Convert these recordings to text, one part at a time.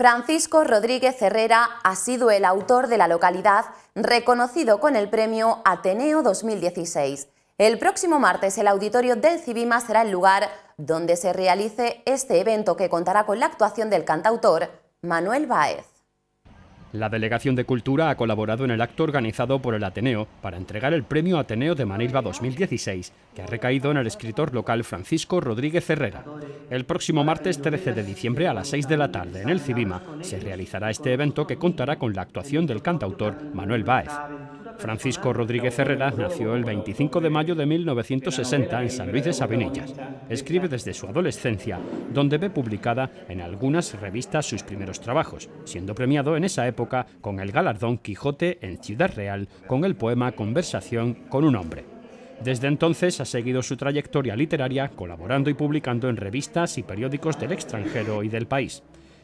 Francisco Rodríguez Herrera ha sido el autor de la localidad reconocido con el premio Ateneo 2016. El próximo martes el auditorio del Cibima será el lugar donde se realice este evento que contará con la actuación del cantautor Manuel Báez. La Delegación de Cultura ha colaborado en el acto organizado por el Ateneo para entregar el Premio Ateneo de Manilva 2016, que ha recaído en el escritor local Francisco Rodríguez Herrera. El próximo martes 13 de diciembre a las 6 de la tarde en el Cibima se realizará este evento que contará con la actuación del cantautor Manuel Báez. Francisco Rodríguez Herrera nació el 25 de mayo de 1960 en San Luis de Sabinillas. Escribe desde su adolescencia, donde ve publicada en algunas revistas sus primeros trabajos, siendo premiado en esa época con el galardón Quijote en Ciudad Real con el poema Conversación con un hombre. Desde entonces ha seguido su trayectoria literaria colaborando y publicando en revistas y periódicos del extranjero y del país.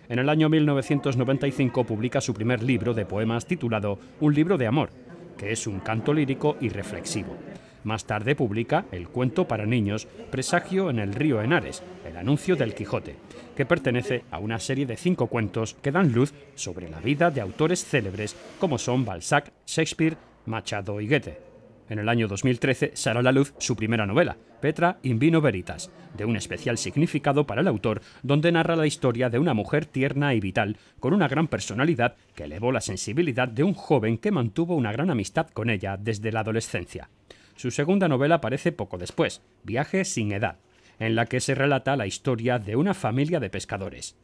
En el año 1995 publica su primer libro de poemas titulado Un libro de amor, que es un canto lírico y reflexivo. Más tarde publica el cuento para niños Presagio en el río Henares, el anuncio del Quijote, que pertenece a una serie de cinco cuentos que dan luz sobre la vida de autores célebres como son Balzac, Shakespeare, Machado y Goethe. En el año 2013 sale a la luz su primera novela, Petra in vino veritas, de un especial significado para el autor, donde narra la historia de una mujer tierna y vital, con una gran personalidad que elevó la sensibilidad de un joven que mantuvo una gran amistad con ella desde la adolescencia. Su segunda novela aparece poco después, Viaje sin edad, en la que se relata la historia de una familia de pescadores.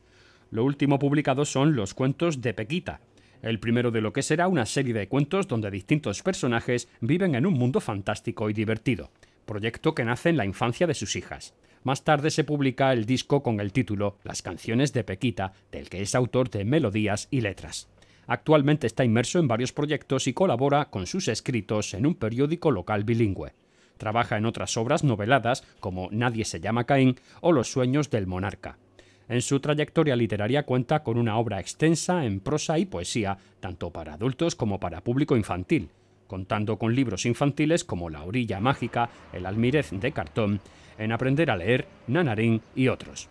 Lo último publicado son los cuentos de Pequita, el primero de lo que será una serie de cuentos donde distintos personajes viven en un mundo fantástico y divertido, proyecto que nace en la infancia de sus hijas. Más tarde se publica el disco con el título Las canciones de Pequita, del que es autor de melodías y letras. Actualmente está inmerso en varios proyectos y colabora con sus escritos en un periódico local bilingüe. Trabaja en otras obras noveladas como Nadie se llama Caín o Los sueños del monarca. En su trayectoria literaria cuenta con una obra extensa en prosa y poesía, tanto para adultos como para público infantil, contando con libros infantiles como La orilla mágica, El almirez de cartón, En aprender a leer, Nanarín y otros.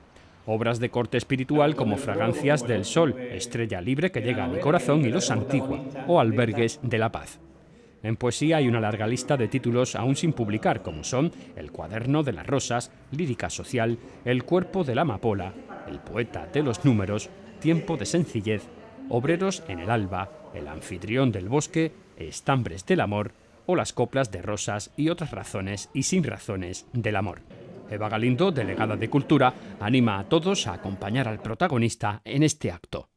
Obras de corte espiritual como Fragancias del Sol, Estrella Libre que llega a mi corazón y Los Antigua, o Albergues de la Paz. En poesía hay una larga lista de títulos aún sin publicar, como son El cuaderno de las rosas, Lírica social, El cuerpo de la amapola, El poeta de los números, Tiempo de sencillez, Obreros en el alba, El anfitrión del bosque, Estambres del amor, o las coplas de rosas y otras razones y sin razones del amor. Eva Galindo, delegada de Cultura, anima a todos a acompañar al protagonista en este acto.